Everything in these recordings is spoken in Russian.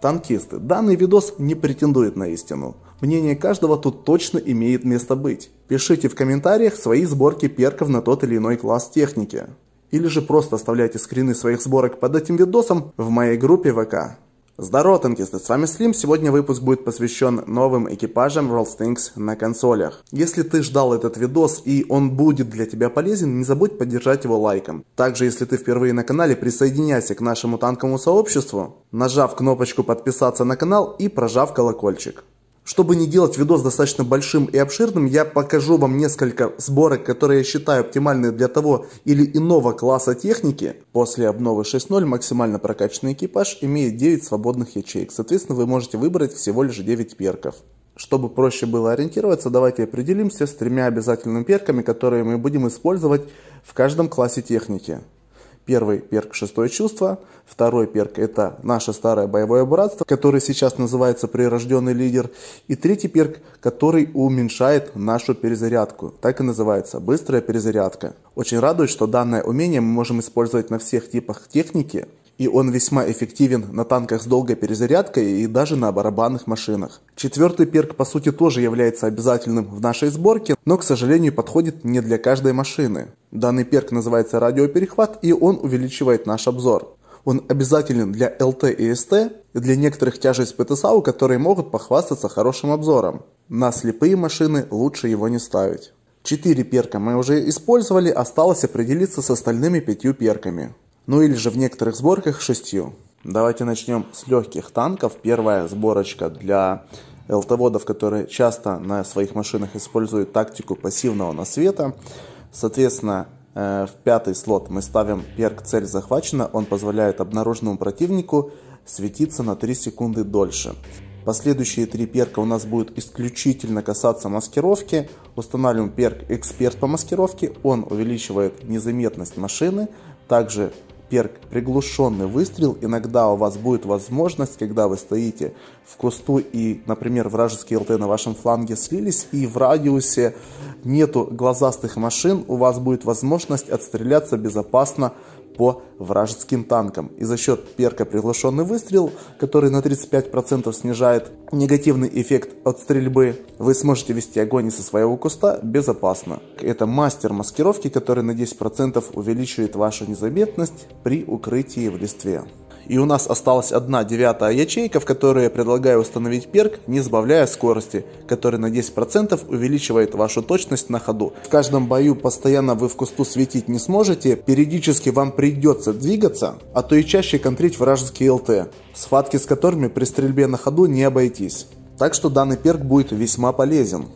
Танкисты, данный видос не претендует на истину. Мнение каждого тут точно имеет место быть. Пишите в комментариях свои сборки перков на тот или иной класс техники. Или же просто оставляйте скрины своих сборок под этим видосом в моей группе ВК. Здорово, танкисты, с вами Слим. Сегодня выпуск будет посвящен новым экипажам World Stinks на консолях. Если ты ждал этот видос и он будет для тебя полезен, не забудь поддержать его лайком. Также, если ты впервые на канале, присоединяйся к нашему танковому сообществу, нажав кнопочку подписаться на канал и прожав колокольчик. Чтобы не делать видос достаточно большим и обширным, я покажу вам несколько сборок, которые я считаю оптимальны для того или иного класса техники. После обновы 6.0 максимально прокачанный экипаж имеет 9 свободных ячеек. Соответственно, вы можете выбрать всего лишь 9 перков. Чтобы проще было ориентироваться, давайте определимся с тремя обязательными перками, которые мы будем использовать в каждом классе техники. Первый перк «Шестое чувство», второй перк – это наше старое боевое братство, который сейчас называется «Прирожденный лидер», и третий перк, который уменьшает нашу перезарядку, так и называется «Быстрая перезарядка». Очень радует, что данное умение мы можем использовать на всех типах техники, и он весьма эффективен на танках с долгой перезарядкой и даже на барабанных машинах. Четвертый перк по сути тоже является обязательным в нашей сборке, но к сожалению подходит не для каждой машины. Данный перк называется радиоперехват и он увеличивает наш обзор. Он обязателен для ЛТ и СТ и для некоторых тяжесть ПТСАУ, которые могут похвастаться хорошим обзором. На слепые машины лучше его не ставить. Четыре перка мы уже использовали, осталось определиться с остальными пятью перками ну или же в некоторых сборках шестью. Давайте начнем с легких танков. Первая сборочка для ЛТ-водов, которые часто на своих машинах используют тактику пассивного насвета. Соответственно, э, в пятый слот мы ставим перк «Цель захвачена». Он позволяет обнаруженному противнику светиться на 3 секунды дольше. Последующие три перка у нас будут исключительно касаться маскировки. Устанавливаем перк «Эксперт по маскировке». Он увеличивает незаметность машины. Также перк приглушенный выстрел. Иногда у вас будет возможность, когда вы стоите в кусту и, например, вражеские ЛТ на вашем фланге слились и в радиусе нету глазастых машин, у вас будет возможность отстреляться безопасно по вражеским танкам. И за счет перка приглашенный выстрел, который на 35% снижает негативный эффект от стрельбы, вы сможете вести огонь со своего куста безопасно. Это мастер маскировки, который на 10% увеличивает вашу незаметность при укрытии в листве. И у нас осталась одна девятая ячейка, в которой я предлагаю установить перк, не сбавляя скорости, который на 10% увеличивает вашу точность на ходу. В каждом бою постоянно вы в кусту светить не сможете, периодически вам придется двигаться, а то и чаще контрить вражеские ЛТ, схватки с которыми при стрельбе на ходу не обойтись. Так что данный перк будет весьма полезен.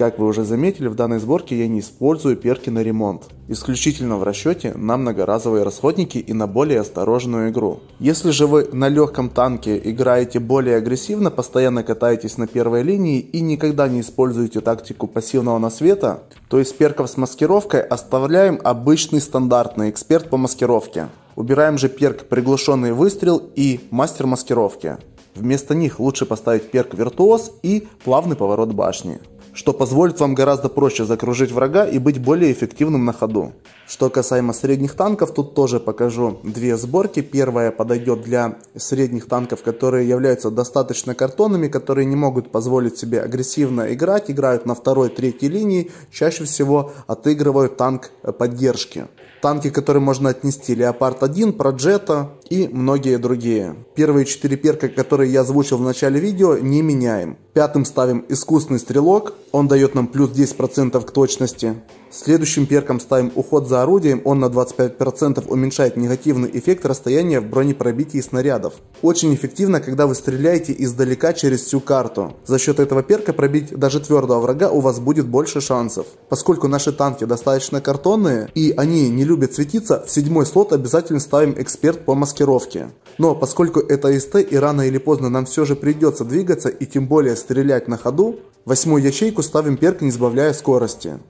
Как вы уже заметили, в данной сборке я не использую перки на ремонт. Исключительно в расчете на многоразовые расходники и на более осторожную игру. Если же вы на легком танке играете более агрессивно, постоянно катаетесь на первой линии и никогда не используете тактику пассивного насвета, то из перков с маскировкой оставляем обычный стандартный эксперт по маскировке. Убираем же перк приглушенный выстрел и мастер маскировки. Вместо них лучше поставить перк виртуоз и плавный поворот башни что позволит вам гораздо проще закружить врага и быть более эффективным на ходу. Что касаемо средних танков, тут тоже покажу две сборки. Первая подойдет для средних танков, которые являются достаточно картонными, которые не могут позволить себе агрессивно играть, играют на второй, третьей линии, чаще всего отыгрывают танк поддержки. Танки, которые можно отнести Леопард 1, Проджета и многие другие. Первые четыре перка, которые я озвучил в начале видео, не меняем. Пятым ставим искусственный стрелок, он дает нам плюс 10% к точности. Следующим перком ставим уход за орудием, он на 25% уменьшает негативный эффект расстояния в бронепробитии снарядов. Очень эффективно, когда вы стреляете издалека через всю карту. За счет этого перка пробить даже твердого врага у вас будет больше шансов. Поскольку наши танки достаточно картонные и они не любят светиться, в седьмой слот обязательно ставим эксперт по маскировке. Но поскольку это СТ и рано или поздно нам все же придется двигаться и тем более стрелять на ходу, восьмую ячейку ставим перк не сбавляя скорости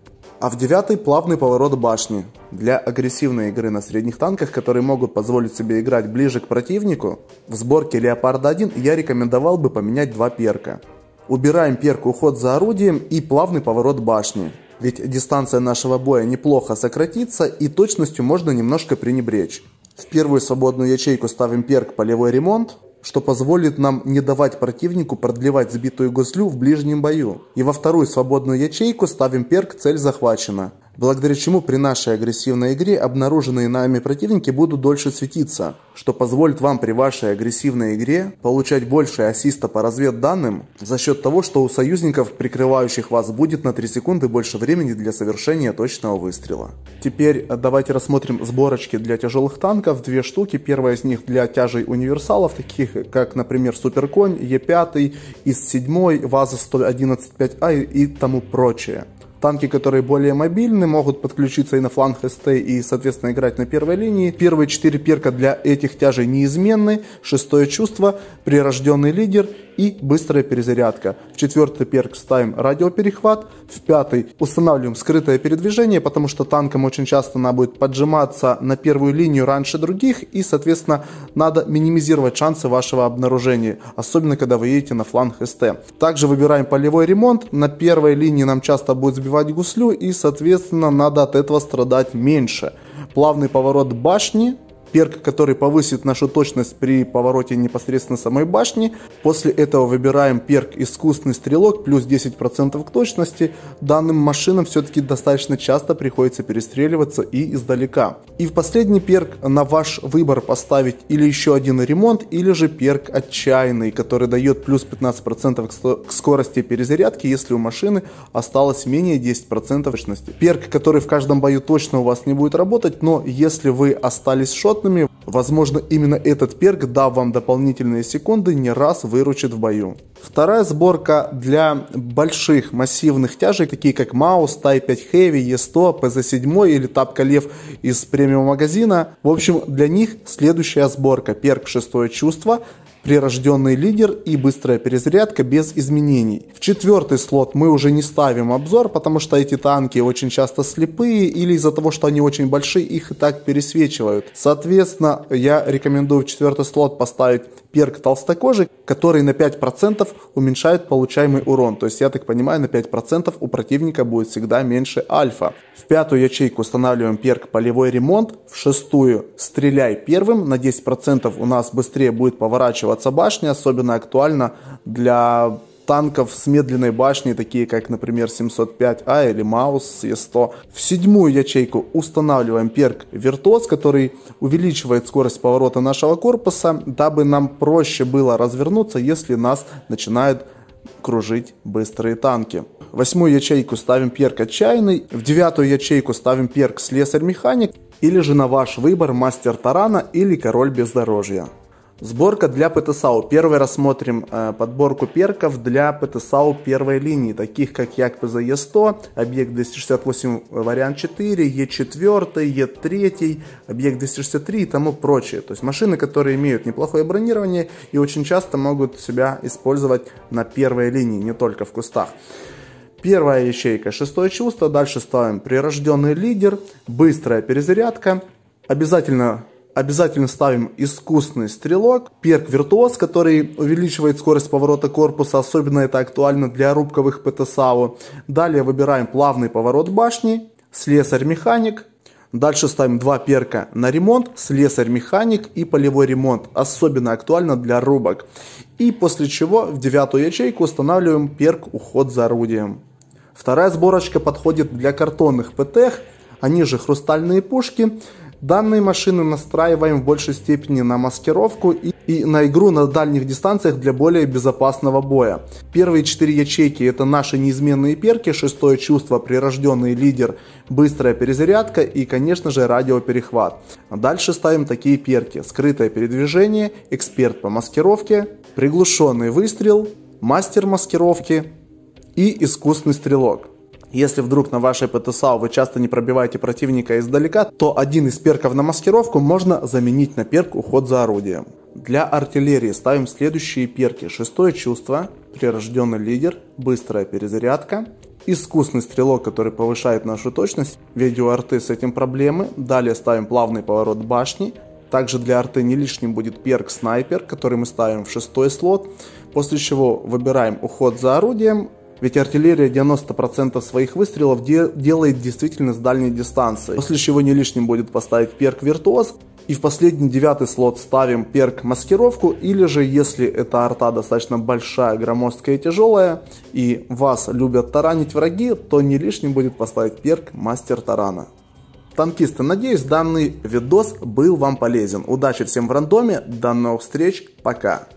а в девятый плавный поворот башни. Для агрессивной игры на средних танках, которые могут позволить себе играть ближе к противнику, в сборке Леопарда 1 я рекомендовал бы поменять два перка. Убираем перк уход за орудием и плавный поворот башни. Ведь дистанция нашего боя неплохо сократится и точностью можно немножко пренебречь. В первую свободную ячейку ставим перк полевой ремонт, что позволит нам не давать противнику продлевать сбитую гуслю в ближнем бою. И во вторую свободную ячейку ставим перк «Цель захвачена» благодаря чему при нашей агрессивной игре обнаруженные нами противники будут дольше светиться, что позволит вам при вашей агрессивной игре получать больше ассиста по разведданным за счет того, что у союзников, прикрывающих вас, будет на 3 секунды больше времени для совершения точного выстрела. Теперь э, давайте рассмотрим сборочки для тяжелых танков, две штуки. Первая из них для тяжей универсалов, таких как, например, Суперконь, Е5, ИС-7, ВАЗа-111-5А и тому прочее. Танки, которые более мобильны, могут подключиться и на фланг СТ и, соответственно, играть на первой линии. Первые четыре перка для этих тяжей неизменны. Шестое чувство, прирожденный лидер и быстрая перезарядка. В четвертый перк ставим радиоперехват. В пятый устанавливаем скрытое передвижение, потому что танкам очень часто надо будет поджиматься на первую линию раньше других. И, соответственно, надо минимизировать шансы вашего обнаружения, особенно когда вы едете на фланг СТ. Также выбираем полевой ремонт. На первой линии нам часто будет сбивать гуслю и, соответственно, надо от этого страдать меньше. Плавный поворот башни перк, который повысит нашу точность при повороте непосредственно самой башни. После этого выбираем перк «Искусственный стрелок» плюс 10% к точности. Данным машинам все-таки достаточно часто приходится перестреливаться и издалека. И в последний перк на ваш выбор поставить или еще один ремонт, или же перк «Отчаянный», который дает плюс 15% к скорости перезарядки, если у машины осталось менее 10% точности. Перк, который в каждом бою точно у вас не будет работать, но если вы остались шот, животными, возможно именно этот перк, дав вам дополнительные секунды, не раз выручит в бою. Вторая сборка для больших массивных тяжей, такие как Маус, Type 5 Heavy, E100, PZ7 или Тапка Лев из премиум магазина. В общем, для них следующая сборка. Перк шестое чувство, прирожденный лидер и быстрая перезарядка без изменений. В четвертый слот мы уже не ставим обзор, потому что эти танки очень часто слепые или из-за того, что они очень большие, их и так пересвечивают. Соответственно, я рекомендую в четвертый слот поставить перк толстокожий, который на 5% уменьшает получаемый урон. То есть, я так понимаю, на 5% у противника будет всегда меньше альфа. В пятую ячейку устанавливаем перк полевой ремонт. В шестую стреляй первым. На 10% у нас быстрее будет поворачиваться башня. Особенно актуально для танков с медленной башней, такие как, например, 705А или Маус Е100. В седьмую ячейку устанавливаем перк Виртуоз, который увеличивает скорость поворота нашего корпуса, дабы нам проще было развернуться, если нас начинают кружить быстрые танки. В восьмую ячейку ставим перк Отчаянный, в девятую ячейку ставим перк Слесарь-механик, или же на ваш выбор Мастер Тарана или Король Бездорожья. Сборка для ПТСАУ. Первый рассмотрим э, подборку перков для ПТСАУ первой линии, таких как ЯКПЗ Е100, объект 268 вариант 4, Е4, Е3, объект 263 и тому прочее. То есть машины, которые имеют неплохое бронирование и очень часто могут себя использовать на первой линии, не только в кустах. Первая ячейка, шестое чувство, дальше ставим прирожденный лидер, быстрая перезарядка, обязательно Обязательно ставим искусственный стрелок, перк виртуоз, который увеличивает скорость поворота корпуса, особенно это актуально для рубковых ПТСАУ. Далее выбираем плавный поворот башни, слесарь-механик. Дальше ставим два перка на ремонт, слесарь-механик и полевой ремонт, особенно актуально для рубок. И после чего в девятую ячейку устанавливаем перк уход за орудием. Вторая сборочка подходит для картонных ПТХ, они же хрустальные пушки. Данные машины настраиваем в большей степени на маскировку и, и на игру на дальних дистанциях для более безопасного боя. Первые четыре ячейки это наши неизменные перки, шестое чувство, прирожденный лидер, быстрая перезарядка и конечно же радиоперехват. Дальше ставим такие перки, скрытое передвижение, эксперт по маскировке, приглушенный выстрел, мастер маскировки и искусственный стрелок. Если вдруг на вашей ПТСАУ вы часто не пробиваете противника издалека, то один из перков на маскировку можно заменить на перк уход за орудием. Для артиллерии ставим следующие перки. Шестое чувство, прирожденный лидер, быстрая перезарядка, искусственный стрелок, который повышает нашу точность, видео арты с этим проблемы. Далее ставим плавный поворот башни. Также для арты не лишним будет перк снайпер, который мы ставим в шестой слот. После чего выбираем уход за орудием ведь артиллерия 90% своих выстрелов де делает действительно с дальней дистанции. После чего не лишним будет поставить перк виртуоз. И в последний девятый слот ставим перк маскировку, или же если эта арта достаточно большая, громоздкая и тяжелая, и вас любят таранить враги, то не лишним будет поставить перк мастер тарана. Танкисты, надеюсь данный видос был вам полезен. Удачи всем в рандоме, до новых встреч, пока.